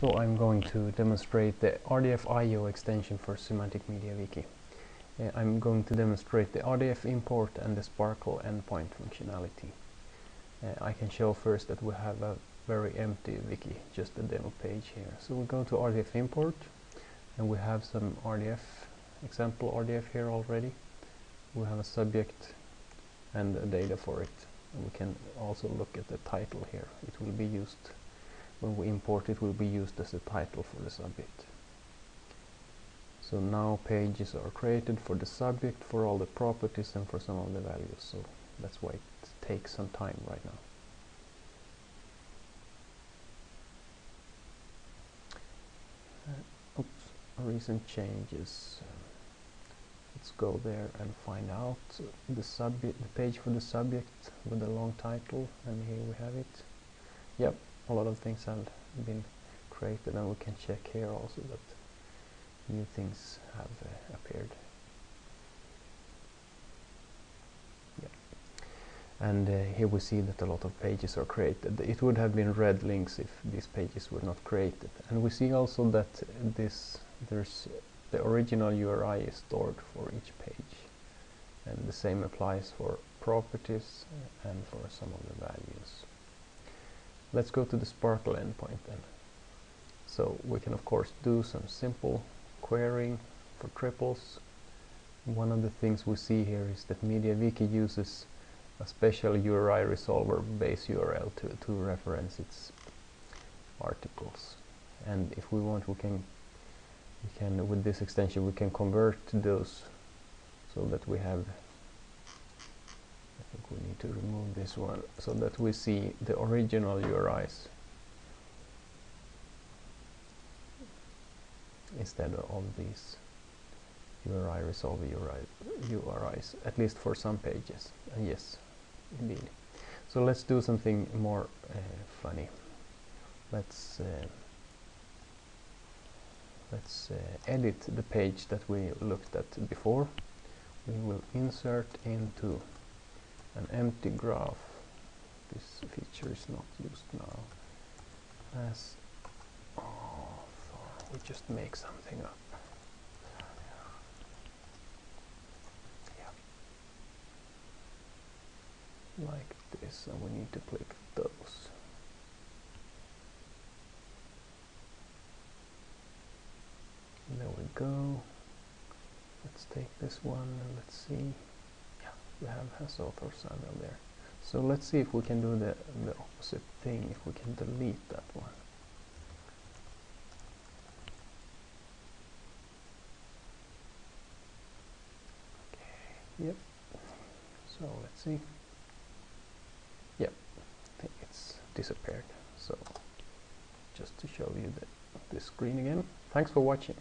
So I'm going to demonstrate the RDF IO extension for Semantic MediaWiki. Uh, I'm going to demonstrate the RDF import and the SPARQL endpoint functionality. Uh, I can show first that we have a very empty wiki, just a demo page here. So we go to RDF import and we have some RDF, example RDF here already. We have a subject and a data for it. And we can also look at the title here. It will be used when we import it will be used as the title for the subject. So now pages are created for the subject, for all the properties and for some of the values. So that's why it takes some time right now. Uh, oops, recent changes. Let's go there and find out the subject, the page for the subject with the long title, and here we have it. Yep, a lot of things have been created and we can check here also that new things have uh, appeared. Yeah. and uh, here we see that a lot of pages are created. It would have been red links if these pages were not created. And we see also that this there's the original URI is stored for each page. And the same applies for properties and for some of the values Let's go to the SPARQL endpoint then. So we can of course do some simple querying for triples. One of the things we see here is that MediaWiki uses a special URI resolver base URL to, to reference its articles. And if we want, we can, we can, with this extension, we can convert those so that we have we need to remove this one so that we see the original URIs instead of these URI resolve URI, URIs, at least for some pages. And yes, indeed. So let's do something more uh, funny. Let's uh, let's uh, edit the page that we looked at before. We will insert into an empty graph. This feature is not used now. As oh, we just make something up. Yeah. like this and we need to click those. There we go. Let's take this one and let's see we have has author Samuel there. So let's see if we can do the, the opposite thing, if we can delete that one. Okay, yep. So let's see. Yep, I think it's disappeared. So just to show you the, the screen again. Thanks for watching.